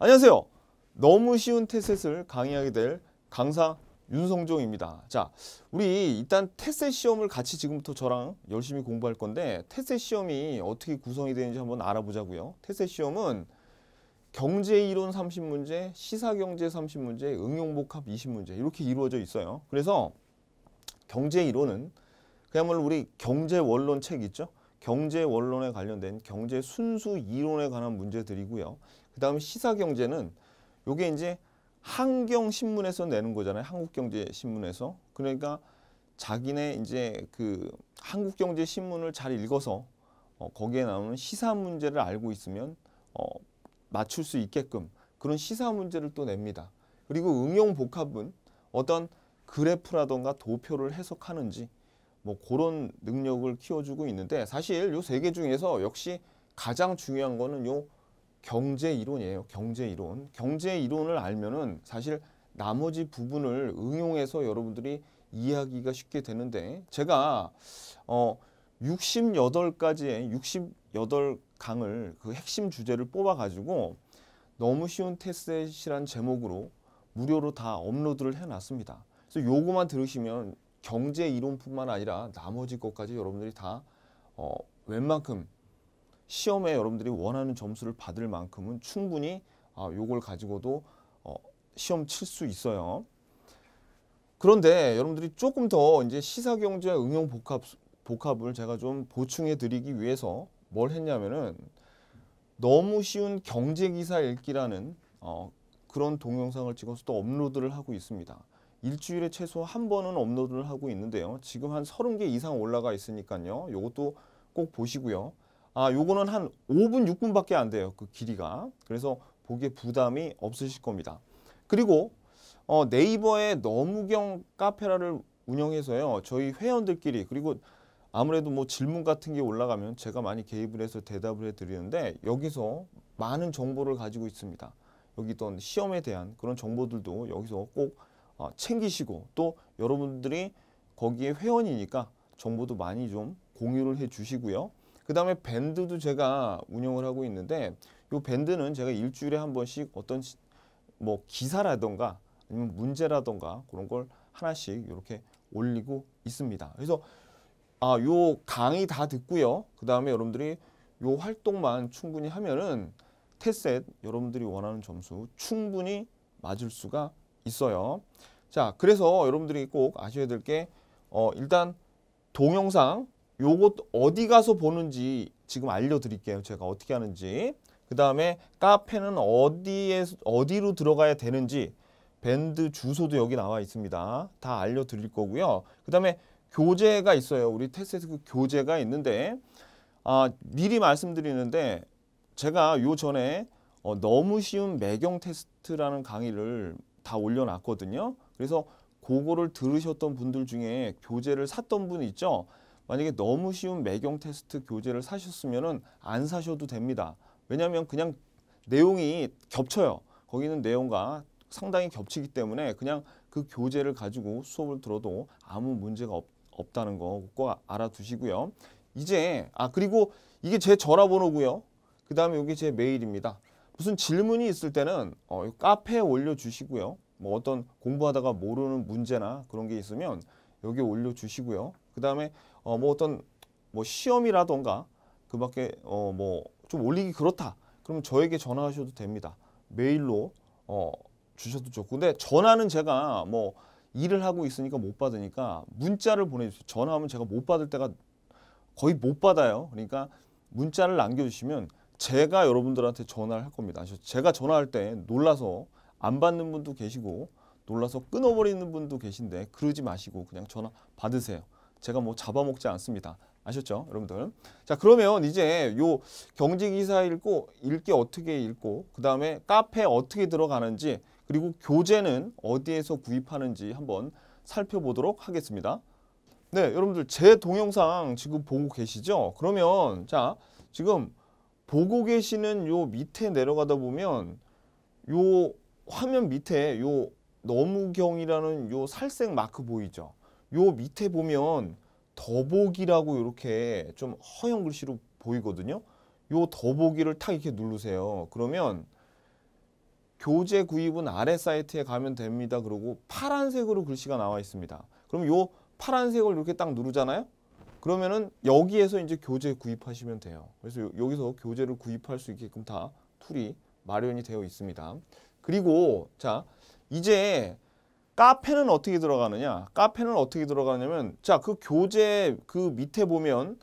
안녕하세요. 너무 쉬운 테셋을 강의하게 될 강사 윤성종입니다. 자, 우리 일단 테셋 시험을 같이 지금부터 저랑 열심히 공부할 건데 테셋 시험이 어떻게 구성이 되는지 한번 알아보자고요. 테셋 시험은 경제이론 30문제, 시사경제 30문제, 응용복합 20문제 이렇게 이루어져 있어요. 그래서 경제이론은 그야말로 우리 경제원론 책 있죠? 경제원론에 관련된 경제 순수 이론에 관한 문제들이고요. 그 다음에 시사경제는 요게 이제 한경신문에서 내는 거잖아요. 한국경제신문에서. 그러니까 자기네 이제 그 한국경제신문을 잘 읽어서 어, 거기에 나오는 시사 문제를 알고 있으면 어, 맞출 수 있게끔 그런 시사 문제를 또 냅니다. 그리고 응용 복합은 어떤 그래프라던가 도표를 해석하는지 뭐 그런 능력을 키워주고 있는데 사실 요 세 개 중에서 역시 가장 중요한 거는 요 경제 이론이에요. 경제 이론. 경제 이론을 알면은 사실 나머지 부분을 응용해서 여러분들이 이해하기가 쉽게 되는데 제가 어 68가지의 68강을 그 핵심 주제를 뽑아 가지고 너무 쉬운 테스트이란 제목으로 무료로 다 업로드를 해 놨습니다. 그래서 요거만 들으시면 경제 이론뿐만 아니라 나머지 것까지 여러분들이 다 어, 웬만큼 시험에 여러분들이 원하는 점수를 받을 만큼은 충분히 아, 요걸 가지고도 어, 시험 칠 수 있어요. 그런데 여러분들이 조금 더 이제 시사경제 응용 복합 복합을 제가 좀 보충해 드리기 위해서 뭘 했냐면은 너무 쉬운 경제 기사 읽기라는 어, 그런 동영상을 찍어서 또 업로드를 하고 있습니다. 일주일에 최소 한 번은 업로드를 하고 있는데요. 지금 한 30개 이상 올라가 있으니까요. 요것도 꼭 보시고요. 아, 요거는 한 5분, 6분밖에 안 돼요. 그 길이가. 그래서 보기에 부담이 없으실 겁니다. 그리고 어, 네이버에 너무경 카페라를 운영해서요. 저희 회원들끼리 그리고 아무래도 뭐 질문 같은 게 올라가면 제가 많이 개입을 해서 대답을 해 드리는데 여기서 많은 정보를 가지고 있습니다. 여기 있던 시험에 대한 그런 정보들도 여기서 꼭 어, 챙기시고 또 여러분들이 거기에 회원이니까 정보도 많이 좀 공유를 해 주시고요. 그 다음에 밴드도 제가 운영을 하고 있는데 이 밴드는 제가 일주일에 한 번씩 어떤 뭐 기사라던가 아니면 문제라던가 그런 걸 하나씩 이렇게 올리고 있습니다. 그래서 아, 요 강의 다 듣고요. 그 다음에 여러분들이 요 활동만 충분히 하면은 테셋 여러분들이 원하는 점수 충분히 맞을 수가 있어요. 자, 그래서 여러분들이 꼭 아셔야 될게 어, 일단 동영상 요것 어디 가서 보는지 지금 알려드릴게요. 제가 어떻게 하는지. 그 다음에 카페는 어디에 어디로 들어가야 되는지 밴드 주소도 여기 나와 있습니다. 다 알려드릴 거고요. 그 다음에 교재가 있어요. 우리 테스트 그 교재가 있는데 아, 미리 말씀드리는데 제가 요 전에 어, 너무 쉬운 매경 테스트라는 강의를 다 올려놨거든요. 그래서 그거를 들으셨던 분들 중에 교재를 샀던 분 있죠. 만약에 너무 쉬운 매경 테스트 교재를 사셨으면 안 사셔도 됩니다. 왜냐하면 그냥 내용이 겹쳐요. 거기는 내용과 상당히 겹치기 때문에 그냥 그 교재를 가지고 수업을 들어도 아무 문제가 없, 없다는 거 꼭 알아두시고요. 이제 아 그리고 이게 제 전화번호고요. 그 다음에 여기 제 메일입니다. 무슨 질문이 있을 때는 어, 카페에 올려주시고요. 뭐 어떤 공부하다가 모르는 문제나 그런 게 있으면 여기 올려주시고요. 그 다음에 어, 뭐 어떤 뭐 시험이라던가 그 밖에 어, 뭐 좀 올리기 그렇다. 그럼 저에게 전화하셔도 됩니다. 메일로 어, 주셔도 좋고 근데 전화는 제가 뭐 일을 하고 있으니까 못 받으니까 문자를 보내주세요. 전화하면 제가 못 받을 때가 거의 못 받아요. 그러니까 문자를 남겨주시면 제가 여러분들한테 전화를 할 겁니다. 제가 전화할 때 놀라서 안 받는 분도 계시고 놀라서 끊어버리는 분도 계신데 그러지 마시고 그냥 전화 받으세요. 제가 뭐 잡아먹지 않습니다. 아셨죠? 여러분들. 자, 그러면 이제 요 경제 기사 읽고 읽기 어떻게 읽고 그다음에 카페 어떻게 들어가는지 그리고 교재는 어디에서 구입하는지 한번 살펴보도록 하겠습니다. 네, 여러분들 제 동영상 지금 보고 계시죠? 그러면 자, 지금 보고 계시는 요 밑에 내려가다 보면 요 화면 밑에 요 너무경이라는 요 살색 마크 보이죠? 요 밑에 보면 더보기라고 이렇게 좀 허용 글씨로 보이거든요. 요 더보기를 탁 이렇게 누르세요. 그러면 교재 구입은 아래 사이트에 가면 됩니다. 그러고 파란색으로 글씨가 나와 있습니다. 그럼 요 파란색을 이렇게 딱 누르잖아요. 그러면은 여기에서 이제 교재 구입하시면 돼요. 그래서 요- 여기서 교재를 구입할 수 있게끔 다 툴이 마련이 되어 있습니다. 그리고 자 이제 카페는 어떻게 들어가느냐? 카페는 어떻게 들어가냐면 자 그 교재 그 밑에 보면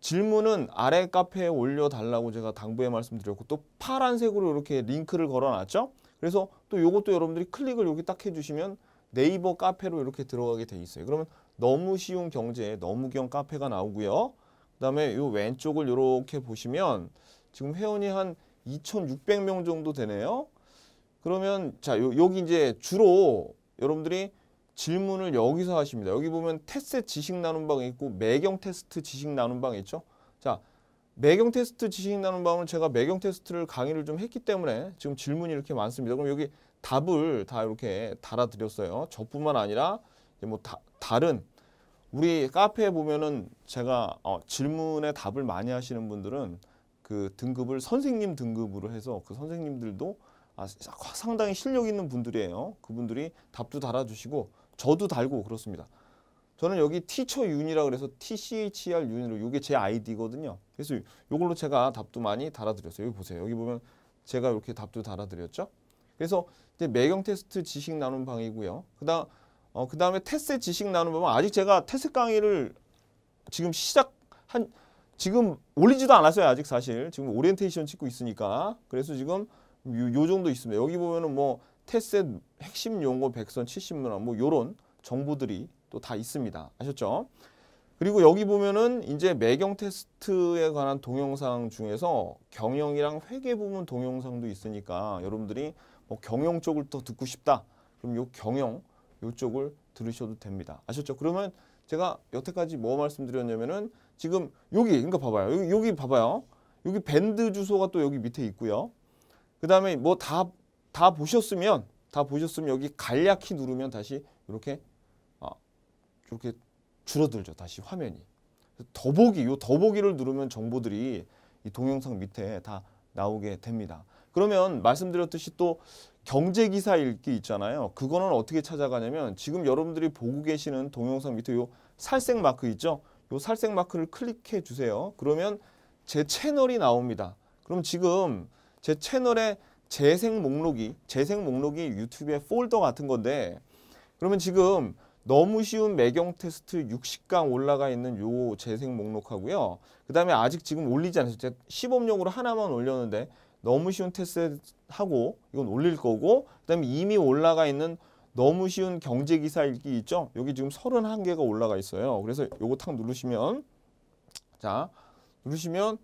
질문은 아래 카페에 올려달라고 제가 당부의 말씀드렸고 또 파란색으로 이렇게 링크를 걸어놨죠. 그래서 또 요것도 여러분들이 클릭을 여기 딱 해주시면 네이버 카페로 이렇게 들어가게 돼 있어요. 그러면 너무 쉬운 경제, 너무 귀여운 카페가 나오고요. 그 다음에 요 왼쪽을 이렇게 보시면 지금 회원이 한 2,600명 정도 되네요. 그러면 자 요, 여기 이제 주로 여러분들이 질문을 여기서 하십니다. 여기 보면 테샛 지식 나눔 방이 있고 매경 테스트 지식 나눔 방이 있죠. 자 매경 테스트 지식 나눔 방은 제가 매경 테스트를 강의를 좀 했기 때문에 지금 질문이 이렇게 많습니다. 그럼 여기 답을 다 이렇게 달아드렸어요. 저뿐만 아니라 뭐 다, 다른 우리 카페에 보면은 제가 어, 질문에 답을 많이 하시는 분들은 그 등급을 선생님 등급으로 해서 그 선생님들도 아, 상당히 실력 있는 분들이에요. 그분들이 답도 달아주시고 저도 달고 그렇습니다. 저는 여기 티처 윤이라 그래서 TCHR 윤으로 이게 제 아이디거든요. 그래서 이걸로 제가 답도 많이 달아드렸어요. 여기 보세요. 여기 보면 제가 이렇게 답도 달아드렸죠. 그래서 이제 매경 테스트 지식 나눔 방이고요. 그다음 어, 그다음에 테샛 지식 나눔 방은 아직 제가 테샛 강의를 지금 시작한 지금 올리지도 않았어요. 아직 사실 지금 오리엔테이션 찍고 있으니까 그래서 지금 요, 요 정도 있습니다. 여기 보면은 뭐 테스트 핵심 용어 백선 70문화 뭐 요런 정보들이 또 다 있습니다. 아셨죠? 그리고 여기 보면은 이제 매경 테스트에 관한 동영상 중에서 경영이랑 회계 부분 동영상도 있으니까 여러분들이 뭐 경영 쪽을 더 듣고 싶다. 그럼 요 경영 요쪽을 들으셔도 됩니다. 아셨죠? 그러면 제가 여태까지 뭐 말씀드렸냐면은 지금 여기 그러니까 봐봐요. 여기, 여기 봐봐요. 여기 밴드 주소가 또 여기 밑에 있고요. 그다음에 뭐다다 보셨으면 다 보셨으면 여기 간략히 누르면 다시 이렇게 아 이렇게 줄어들죠. 다시 화면이. 더보기 요 더보기를 누르면 정보들이 이 동영상 밑에 다 나오게 됩니다. 그러면 말씀드렸듯이 또 경제 기사 읽기 있잖아요. 그거는 어떻게 찾아가냐면 지금 여러분들이 보고 계시는 동영상 밑에 요 살색 마크 있죠? 요 살색 마크를 클릭해 주세요. 그러면 제 채널이 나옵니다. 그럼 지금 제 채널에 재생 목록이 재생 목록이 유튜브의 폴더 같은 건데 그러면 지금 너무 쉬운 매경 테스트 60강 올라가 있는 요 재생 목록하고요. 그 다음에 아직 지금 올리지 않았어요. 시범용으로 하나만 올렸는데 너무 쉬운 테스트 하고 이건 올릴 거고 그 다음에 이미 올라가 있는 너무 쉬운 경제 기사 읽기 있죠? 여기 지금 31개가 올라가 있어요. 그래서 요거 탁 누르시면 자, 누르시면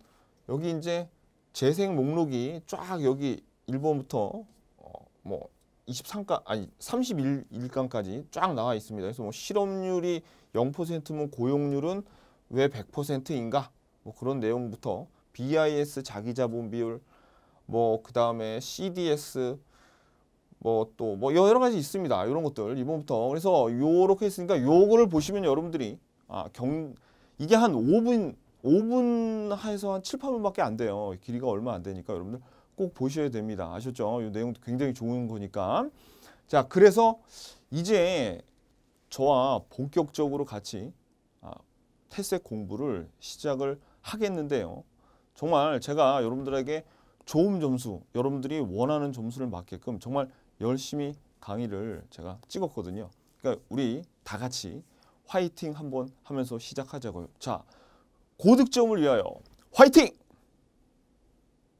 여기 이제 재생 목록이 쫙 여기 1번부터 어, 뭐 23강 아니 31일간까지 쫙 나와 있습니다. 그래서 뭐 실업률이 0%면 고용률은 왜 100%인가? 뭐 그런 내용부터 BIS 자기 자본 비율 뭐 그다음에 CDS 뭐 또뭐 여러 가지 있습니다. 이런 것들 이번부터 그래서 요렇게 있으니까 요거를 보시면 여러분들이 아 경 이게 한 5분 5분 해서 한 7, 8분밖에 안 돼요. 길이가 얼마 안 되니까 여러분들 꼭 보셔야 됩니다. 아셨죠? 이 내용도 굉장히 좋은 거니까. 자, 그래서 이제 저와 본격적으로 같이 아, 태세 공부를 시작을 하겠는데요. 정말 제가 여러분들에게 좋은 점수, 여러분들이 원하는 점수를 맞게끔 정말 열심히 강의를 제가 찍었거든요. 그러니까 우리 다 같이 화이팅 한번 하면서 시작하자고요. 자, 고득점을 위하여 화이팅!